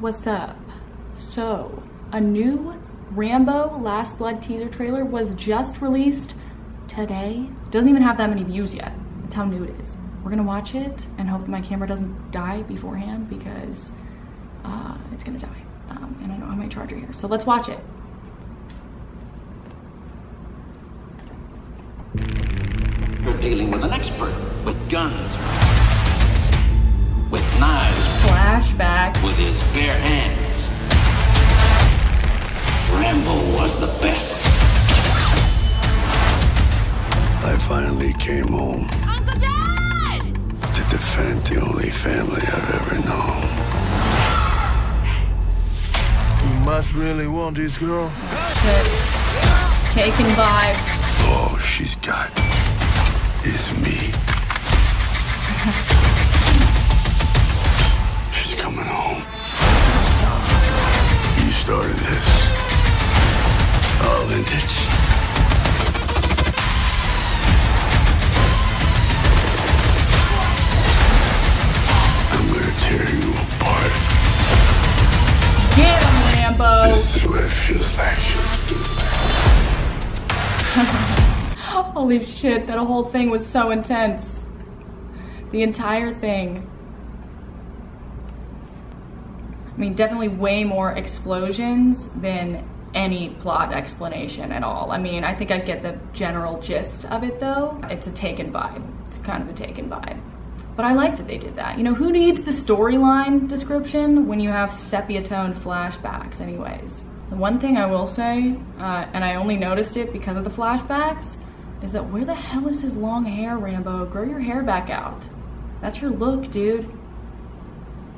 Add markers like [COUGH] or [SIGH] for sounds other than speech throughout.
What's up? So, a new Rambo Last Blood teaser trailer was just released today. Doesn't even have that many views yet. That's how new it is. We're gonna watch it and hope that my camera doesn't die beforehand because uh, it's gonna die. Um, and I don't have my charger here. So let's watch it. You're dealing with an expert with guns, Flashback. with his bare hands. Rambo was the best. I finally came home Uncle Dad! to defend the only family I've ever known. You must really want this girl. Shit. Taken vibes. All she's got is me. Rambo. This is what it feels like. [LAUGHS] Holy shit, that whole thing was so intense. The entire thing. I mean, definitely way more explosions than any plot explanation at all. I mean, I think I get the general gist of it though. It's a taken vibe. It's kind of a taken vibe. But I like that they did that. You know, who needs the storyline description when you have sepia toned flashbacks, anyways? The one thing I will say, uh, and I only noticed it because of the flashbacks, is that where the hell is his long hair, Rambo? Grow your hair back out. That's your look, dude.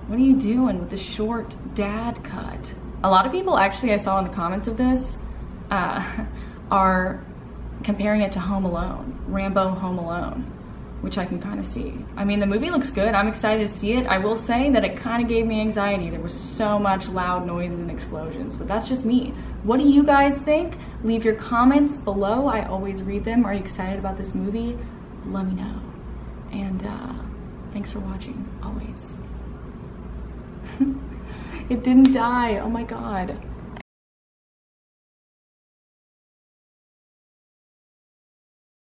What are you doing with the short dad cut? A lot of people, actually, I saw in the comments of this, uh, [LAUGHS] are comparing it to Home Alone, Rambo Home Alone, which I can kind of see. I mean, the movie looks good. I'm excited to see it. I will say that it kind of gave me anxiety. There was so much loud noises and explosions, but that's just me. What do you guys think? Leave your comments below. I always read them. Are you excited about this movie? Let me know. And uh, thanks for watching, always. [LAUGHS] it didn't die. Oh my god.